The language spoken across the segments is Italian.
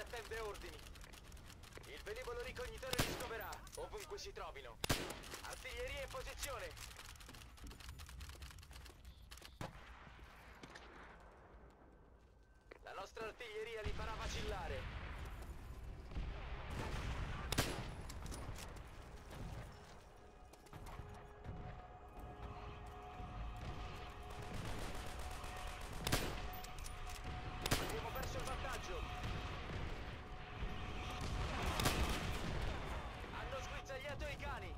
attende ordini. Il velivolo ricognitore li scoverà, ovunque si trovino. Artiglieria in posizione. La nostra artiglieria li farà vacillare. Abbiamo perso il vantaggio. Hanno sguizzagliato i cani.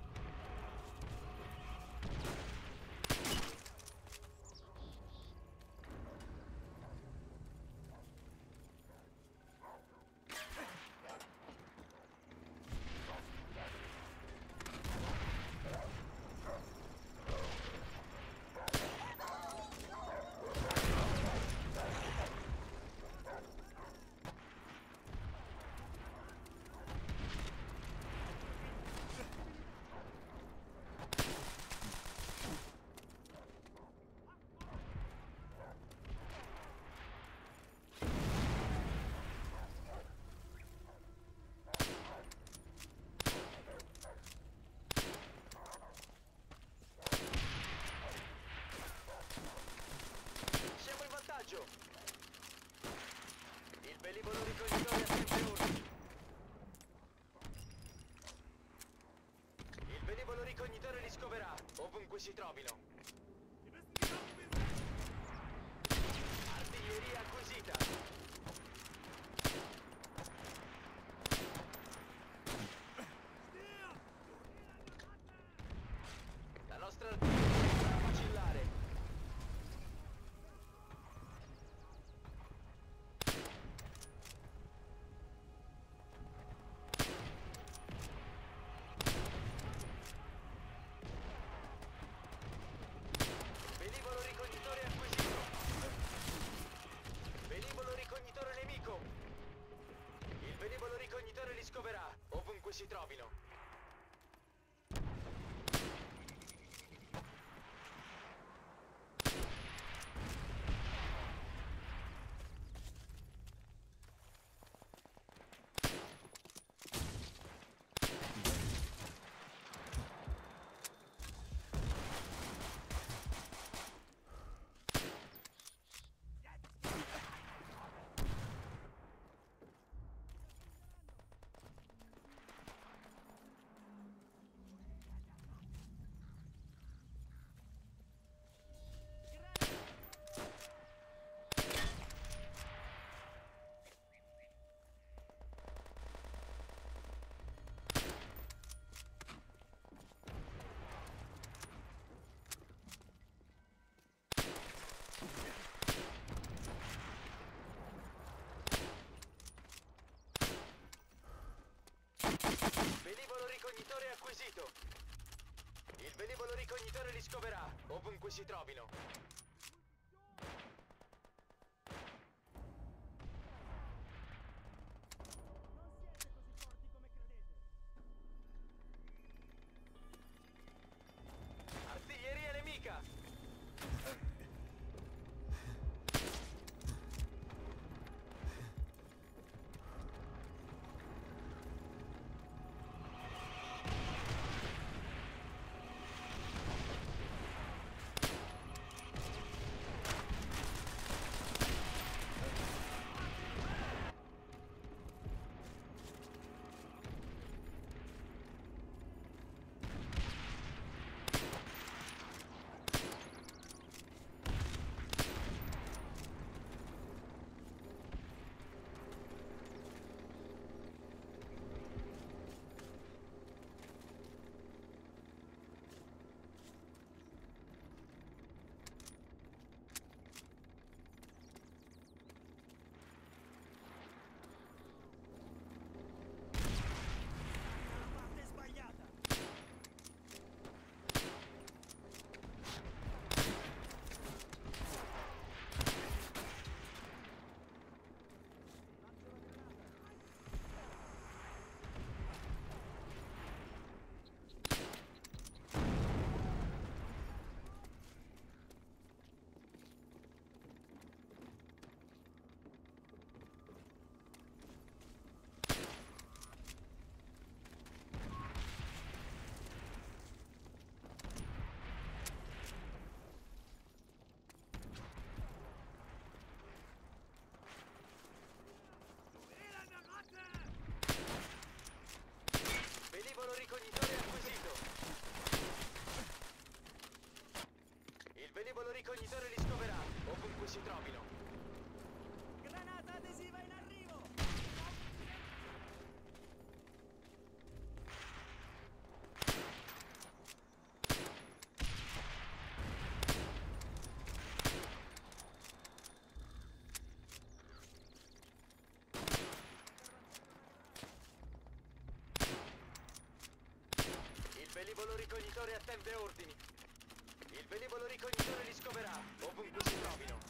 Siamo in vantaggio. Il velivolo ricognitore attende ordini. Il velivolo ricognitore li scoverà, ovunque si trovino. Artiglieria acquisita. La nostra artiglieria farà vacillare. Velivolo ricognitore acquisito. Velivolo ricognitore nemico. Il velivolo ricognitore li scoverà, ovunque si trovino. Velivolo ricognitore acquisito. Il velivolo ricognitore li scoverà, si trovino. attende ordini. Il velivolo ricognitore li scoverà, ovunque si trovino.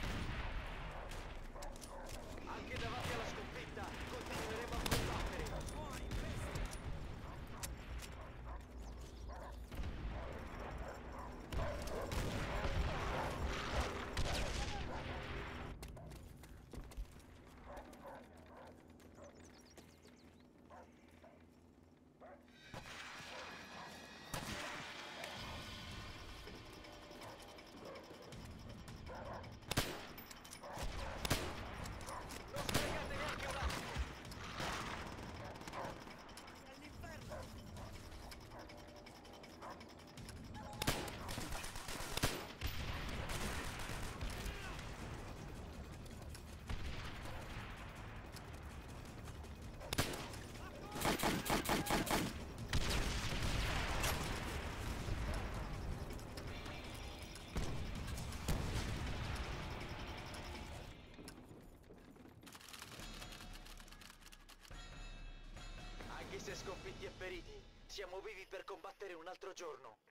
feriti. Siamo vivi per combattere un altro giorno.